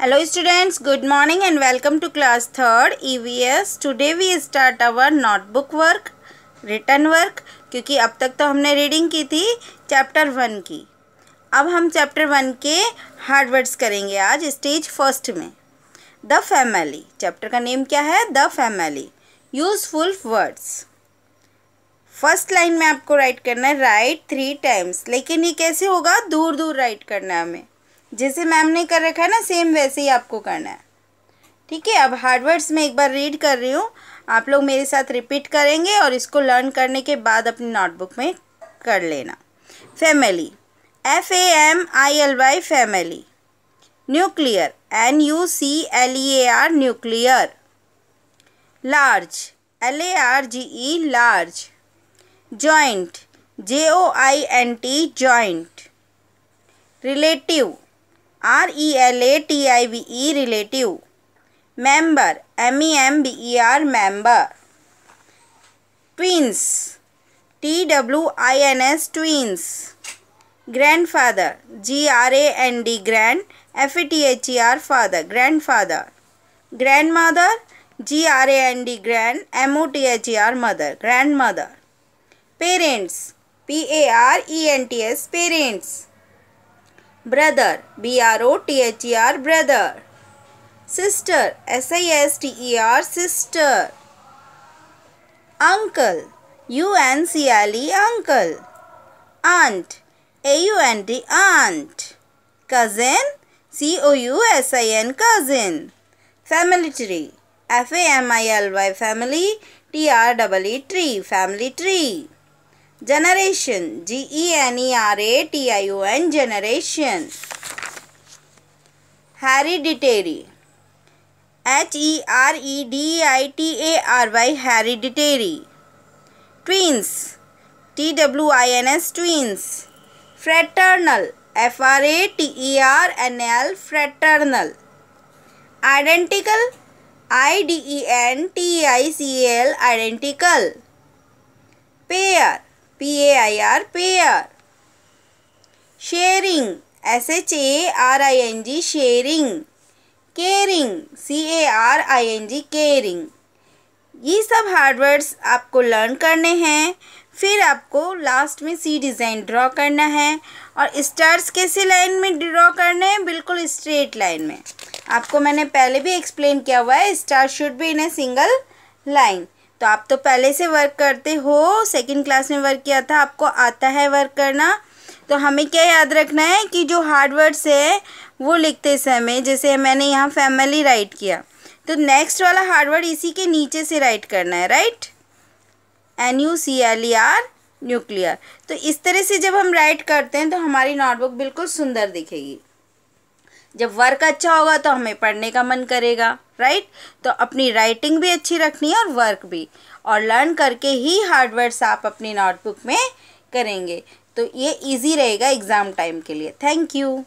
Hello students, good morning and welcome to class 3rd EVS. Today we start our notebook work, written work क्योंकि अब तक तो हमने reading की थी चैप्टर वन की। अब हम चैप्टर वन के हार्ड वर्ड्स करेंगे आज स्टेज फ़र्स्ट में। द फैमिली चैप्टर का नेम क्या है? The family useful words first line में आपको राइट करना है राइट थ्री टाइम्स लेकिन ये कैसे होगा? दूर दूर राइट करना है हमें। जैसे मैम ने कर रखा है ना सेम वैसे ही आपको करना है। ठीक है, अब हार्डवर्ड्स में एक बार रीड कर रही हूँ। आप लोग मेरे साथ रिपीट करेंगे और इसको लर्न करने के बाद अपनी नोटबुक में कर लेना। Family F A M I L Y family nuclear N U C L E A R nuclear large L A R G E large joint J O I N T joint relative R E L A T I V E relative. Member M E M B E R member. Twins T W I N S twins. Grandfather G R A N D grand F E T H E R father grandfather. Grandmother G R A N D grand M O T H E R mother grandmother. Parents P A R E N T S parents brother. B r o t h e r brother. Sister. S i s t e r sister. Uncle. U n c l e uncle. Aunt. A u n t aunt. Cousin. C o u s i n cousin. Family tree. F a m i l y family. T r e e tree family tree Generation. G-E-N-E-R-A-T-I-O-N. Generation. Hereditary. H-E-R-E-D-I-T-A-R-Y. Hereditary. Twins. T-W-I-N-S. Twins. Fraternal. F-R-A-T-E-R-N-L. Fraternal. Identical. I D E N T I C L Identical. Pair P A I R pair sharing S H A R I N G sharing caring C A R I N G caring ये सब hard words आपको learn करने हैं, फिर आपको last में सी design draw करना है और स्टार्स कैसे लाइन में ड्रॉ करने हैं, बिल्कुल स्ट्रेट लाइन में। आपको मैंने पहले भी एक्सप्लेन किया हुआ है स्टार शुड भी इन ए सिंगल लाइन तो आप तो पहले से वर्क करते हो सेकंड क्लास में वर्क किया था, आपको आता है वर्क करना। तो हमें क्या याद रखना है कि जो हार्ड वर्ड्स है, वो लिखते समय, जैसे मैंने यहाँ फैमिली राइट किया। तो नेक्स्ट वाला हार्ड वर्ड इसी के नीचे से राइट करना है write N U C L E R nuclear तो इस तरह से जब हम राइट करते हैं तो हमारी नोटबुक बिल्कुल सुंदर दिखेगी। जब वर्क अच्छा होगा तो हमें पढ़ने का मन करेगा राइट तो अपनी राइटिंग भी अच्छी रखनी है और वर्क भी। और लर्न करके ही हार्डवर्ड्स आप अपनी नोटबुक में करेंगे। तो ये इजी रहेगा एग्ज़ाम टाइम के लिए। Thank you